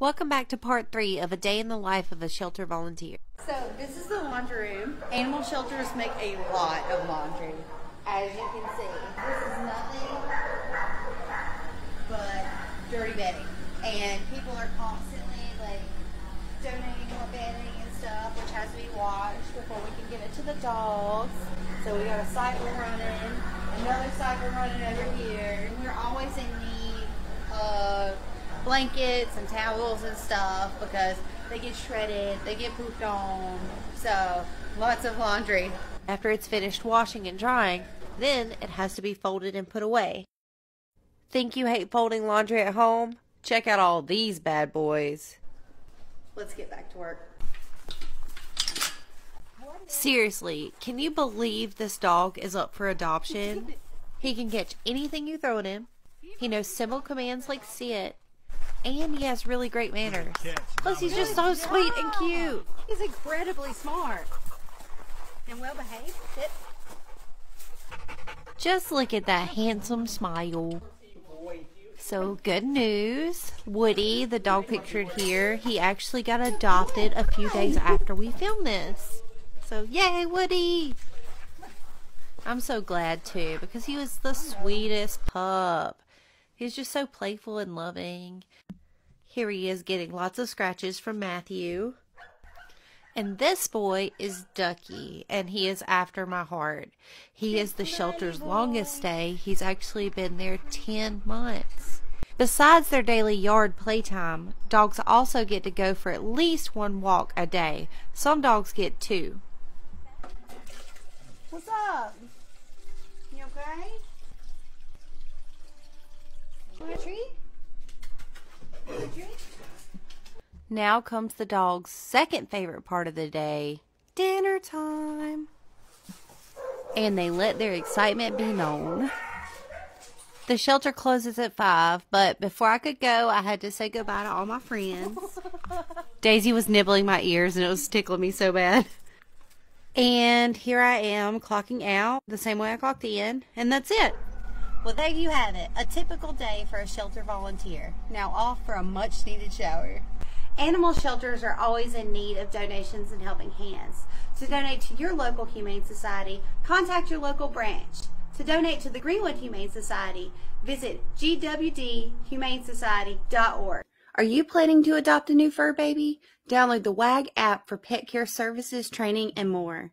Welcome back to part three of a day in the life of a shelter volunteer. So this is the laundry room. Animal shelters make a lot of laundry, as you can see. This is nothing but dirty bedding, and people are constantly like donating more bedding and stuff, which has to be washed before we can give it to the dogs. So we got a cycle running, another cycle running over here, and we're always in need blankets and towels and stuff because they get shredded, they get pooped on. So lots of laundry. After it's finished washing and drying, then it has to be folded and put away. Think you hate folding laundry at home? Check out all these bad boys. Let's get back to work. Seriously, can you believe this dog is up for adoption? He can catch anything you throw at him. He knows simple commands like sit, and he has really great manners. Plus, he's just so sweet and cute. He's incredibly smart and well behaved. Just look at that handsome smile. So, good news. Woody, the dog pictured here, he actually got adopted a few days after we filmed this. So, yay, Woody! I'm so glad too because he was the sweetest pup. He was just so playful and loving. Here he is getting lots of scratches from Matthew. And this boy is Ducky, and he is after my heart. He is the shelter's longest stay. He's actually been there 10 months. Besides their daily yard playtime, dogs also get to go for at least one walk a day. Some dogs get two. What's up? You okay? Now comes the dog's second favorite part of the day dinner time. And they let their excitement be known. The shelter closes at 5, but before I could go, I had to say goodbye to all my friends. Daisy was nibbling my ears and it was tickling me so bad. And here I am clocking out the same way I clocked in, and that's it. Well, there you have it. A typical day for a shelter volunteer. Now off for a much needed shower. Animal shelters are always in need of donations and helping hands. To donate to your local Humane Society, contact your local branch. To donate to the Greenwood Humane Society, visit gwdhumanesociety.org. Are you planning to adopt a new fur baby? Download the WAG app for pet care services, training, and more.